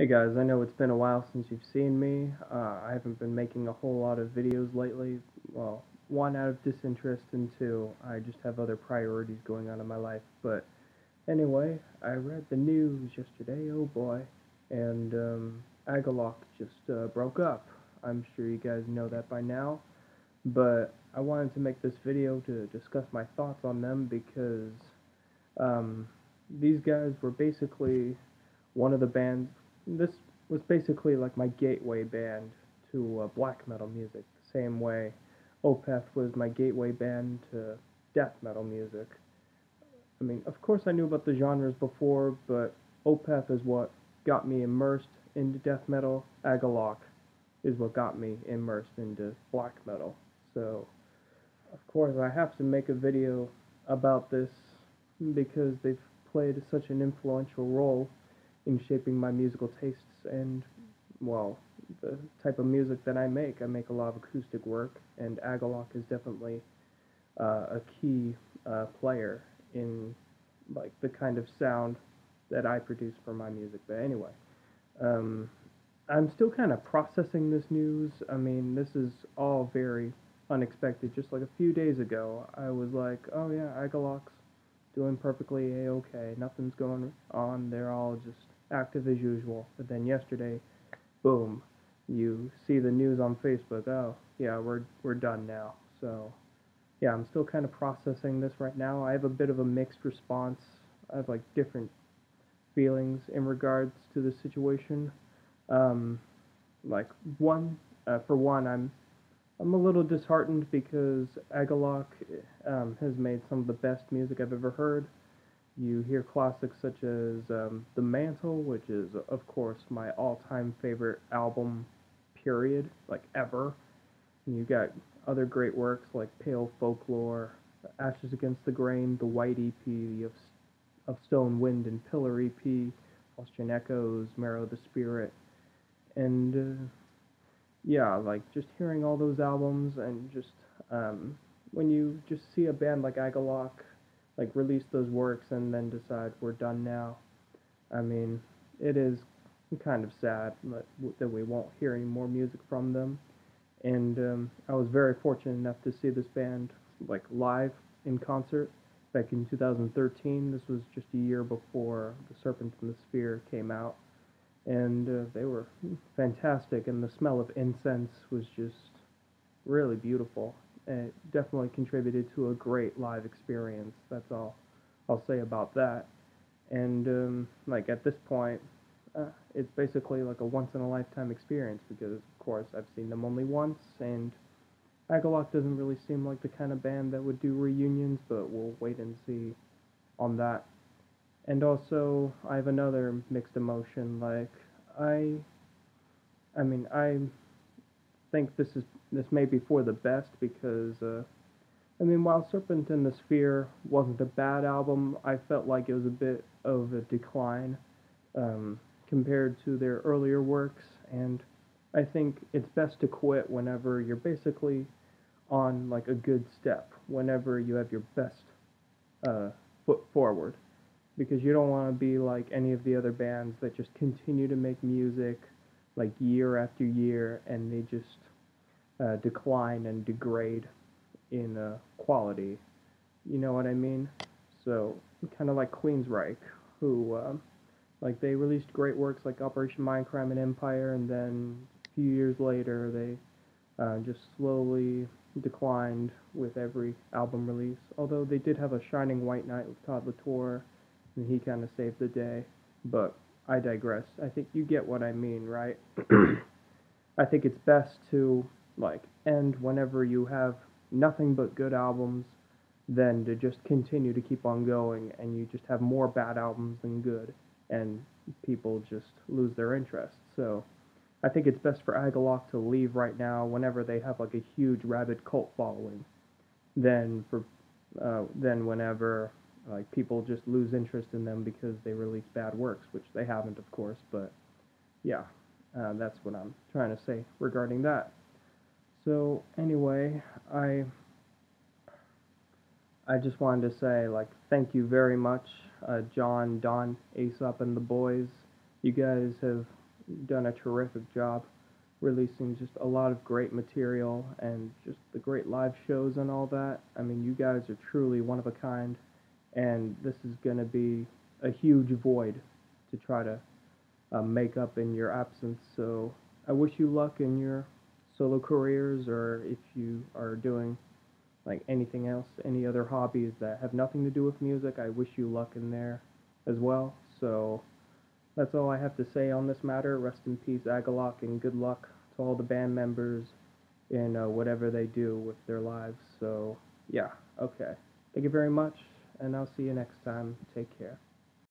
Hey guys, I know it's been a while since you've seen me. Uh, I haven't been making a whole lot of videos lately. Well, one out of disinterest, and two, I just have other priorities going on in my life. But anyway, I read the news yesterday, oh boy, and um, just uh, broke up. I'm sure you guys know that by now. But I wanted to make this video to discuss my thoughts on them because um, these guys were basically one of the bands this was basically like my gateway band to uh, black metal music, the same way Opeth was my gateway band to death metal music. I mean, of course I knew about the genres before, but Opeth is what got me immersed into death metal. Agalloch is what got me immersed into black metal. So, of course, I have to make a video about this because they've played such an influential role in shaping my musical tastes and, well, the type of music that I make. I make a lot of acoustic work, and Agalloch is definitely uh, a key uh, player in like the kind of sound that I produce for my music. But anyway, um, I'm still kind of processing this news. I mean, this is all very unexpected. Just like a few days ago, I was like, oh yeah, Agalloch's doing perfectly a-okay. Nothing's going on. They're all just active as usual. But then yesterday, boom, you see the news on Facebook. Oh, yeah, we're we're done now. So, yeah, I'm still kind of processing this right now. I have a bit of a mixed response. I have like different feelings in regards to the situation. Um, like one, uh, for one, I'm I'm a little disheartened because Agalloch um, has made some of the best music I've ever heard. You hear classics such as um, The Mantle, which is, of course, my all time favorite album, period, like ever. And you've got other great works like Pale Folklore, Ashes Against the Grain, The White EP, the of, of Stone, Wind, and Pillor EP, Faustian Echoes, Marrow the Spirit. And uh, yeah, like just hearing all those albums and just um, when you just see a band like Agalloch like release those works and then decide we're done now. I mean, it is kind of sad that, we won't hear any more music from them. And um, I was very fortunate enough to see this band like live in concert back in 2013. This was just a year before The Serpent and the Sphere came out and uh, they were fantastic. And the smell of incense was just really beautiful. It definitely contributed to a great live experience. That's all I'll say about that. And um, like at this point, uh, it's basically like a once in a lifetime experience because, of course, I've seen them only once, and Agalloch doesn't really seem like the kind of band that would do reunions, but we'll wait and see on that. And also, I have another mixed emotion. Like, I, I mean, I think this is this may be for the best because, uh, I mean, while Serpent and the Sphere wasn't a bad album, I felt like it was a bit of a decline um, compared to their earlier works, and I think it's best to quit whenever you're basically on like a good step, whenever you have your best uh, foot forward. Because you don't want to be like any of the other bands that just continue to make music like year after year and they just uh, decline and degrade in uh, quality. You know what I mean? So kind of like Queensryche, who uh, like they released great works like Operation Mindcrime and Empire, and then a few years later they uh, just slowly declined with every album release. Although they did have a Shining White Knight with Todd La Torre, and he kind of saved the day. But I digress. I think you get what I mean, right? I think it's best to like end whenever you have nothing but good albums than to just continue to keep on going and you just have more bad albums than good and people just lose their interest. So I think it's best for Agalloch to leave right now whenever they have like a huge rabid cult following than for uh, than whenever like people just lose interest in them because they release bad works, which they haven't, of course. But yeah, uh, that's what I'm trying to say regarding that. So anyway, I I just wanted to say like thank you very much, uh, John, Don, Aesop, and the boys. You guys have done a terrific job releasing just a lot of great material and just the great live shows and all that. I mean, you guys are truly one of a kind, and this is going to be a huge void to try to uh, make up in your absence. So I wish you luck in your solo careers, or if you are doing like anything else, any other hobbies that have nothing to do with music, I wish you luck in there as well. So that's all I have to say on this matter. Rest in peace, Agalloch, and good luck to all the band members in uh, whatever they do with their lives. So, yeah, okay. Thank you very much, and I'll see you next time. Take care.